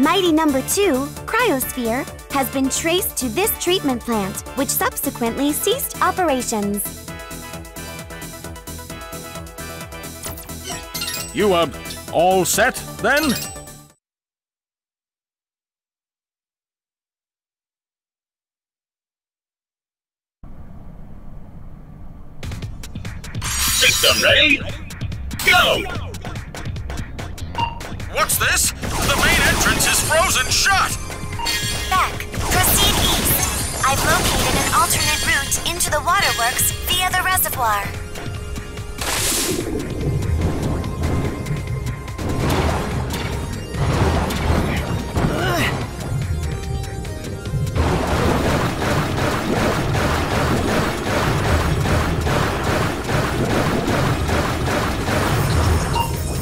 Mighty Number 2, Cryosphere, has been traced to this treatment plant, which subsequently ceased operations. You, are all set, then? System ready? Go! What's this? The main entrance is frozen shut! Beck, proceed east. I've located an alternate route into the waterworks via the reservoir.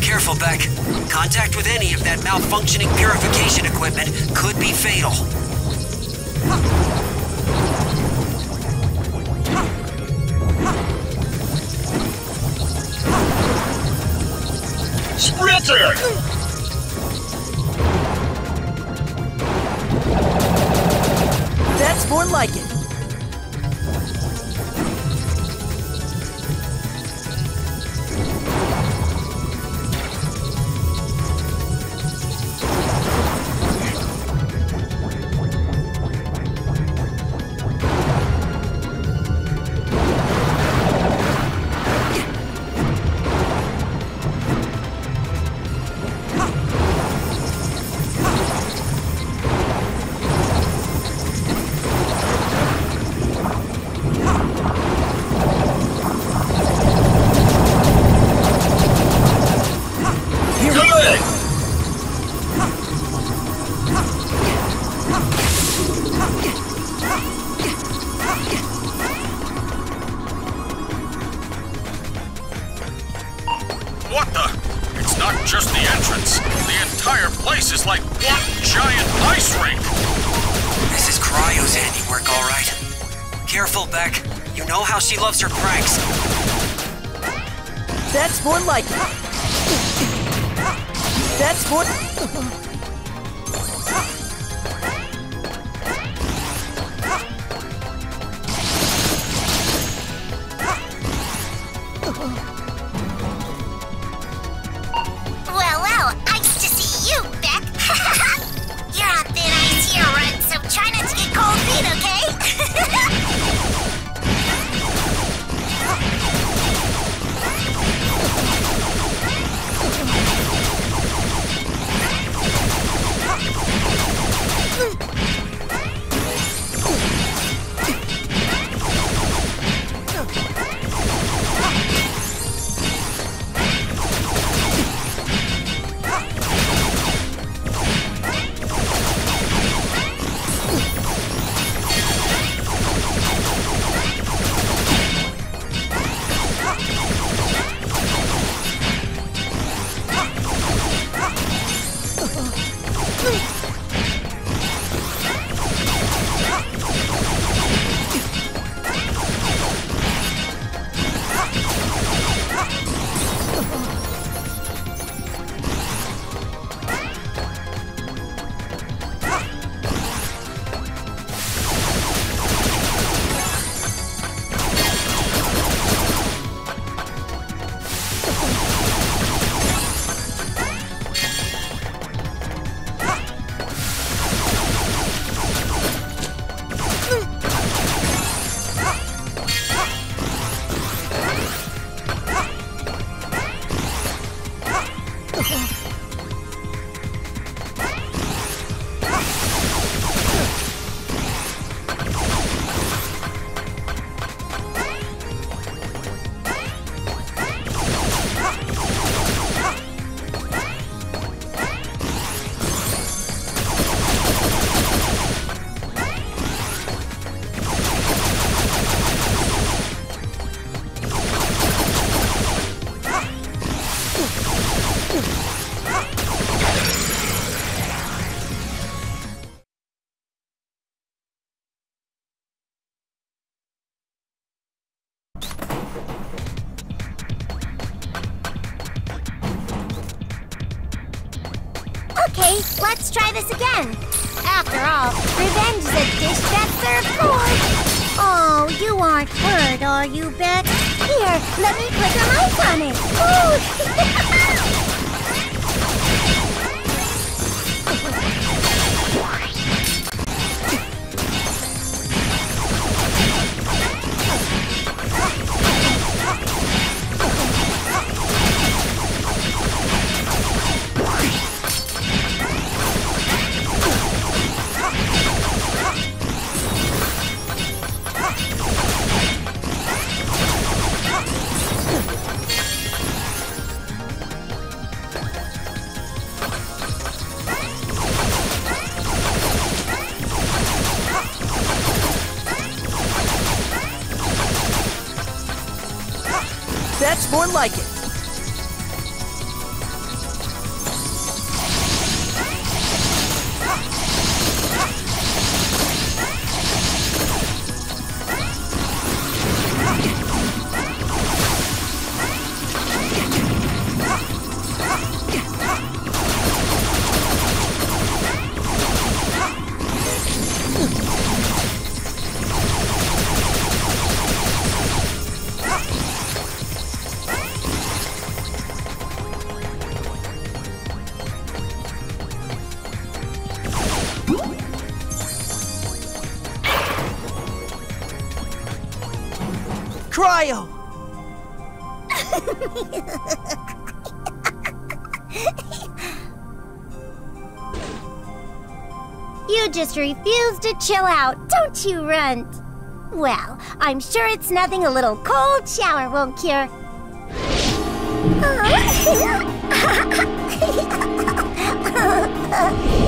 Careful, Beck. Contact with any of that malfunctioning purification equipment could be fatal. Sprinter! That's more like it. Beck. You know how she loves her pranks. That's more like. That's more. Please. Okay, let's try this again. After all, revenge is a dish that serves good. Oh, you aren't hurt, are you, Beck? Here, let me put some ice on it. Ooh. more like it. You just refuse to chill out, don't you, Runt? Well, I'm sure it's nothing a little cold shower won't cure. hold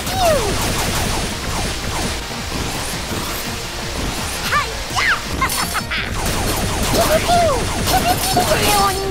hold on, hold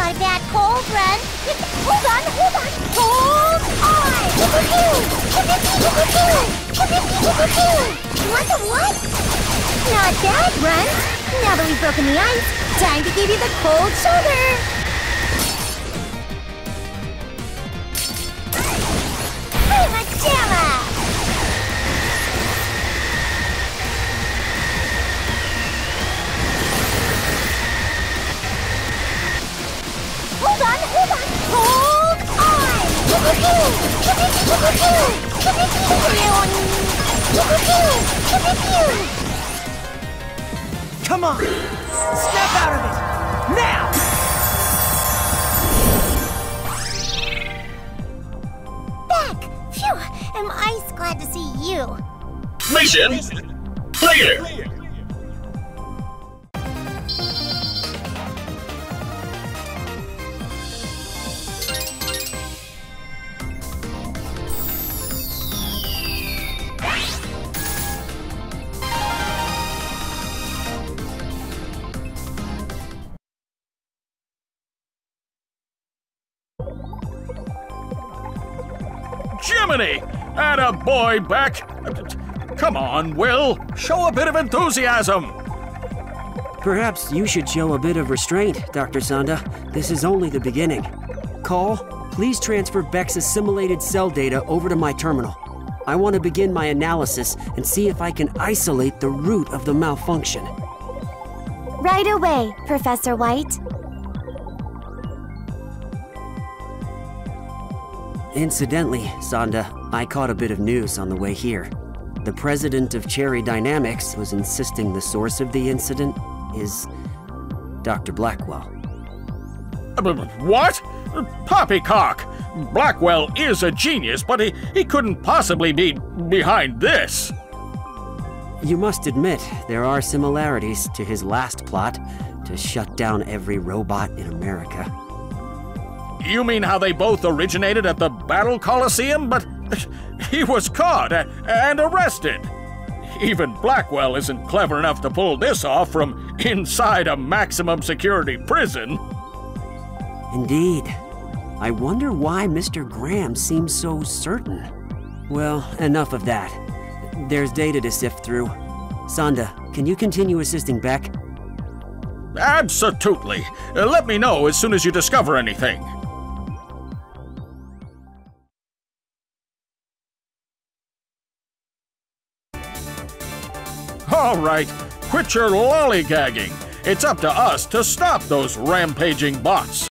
you a bad cold run. Hold on, hold on, hold on! What the what? Not bad, Run. Now that we've broken the ice, time to give you the cold shoulder. Come on! Snap out of it! Now! Back! Phew! Am Ice glad to see you? Mission clear. Jiminy! Atta boy, Beck! Come on, Will. Show a bit of enthusiasm. Perhaps you should show a bit of restraint, Dr. Sanda. This is only the beginning. call, please transfer Beck's assimilated cell data over to my terminal. I want to begin my analysis and see if I can isolate the root of the malfunction. Right away, Professor White. Incidentally, Sanda, I caught a bit of news on the way here. The president of Cherry Dynamics was insisting the source of the incident is Dr. Blackwell. What? Poppycock! Blackwell is a genius, but he, he couldn't possibly be behind this. You must admit, there are similarities to his last plot to shut down every robot in America. You mean how they both originated at the Battle Coliseum? But he was caught and arrested. Even Blackwell isn't clever enough to pull this off from inside a maximum security prison. Indeed. I wonder why Mr. Graham seems so certain. Well, enough of that. There's data to sift through. Sanda, can you continue assisting Beck? Absolutely. Uh, let me know as soon as you discover anything. Right, quit your lollygagging. It's up to us to stop those rampaging bots.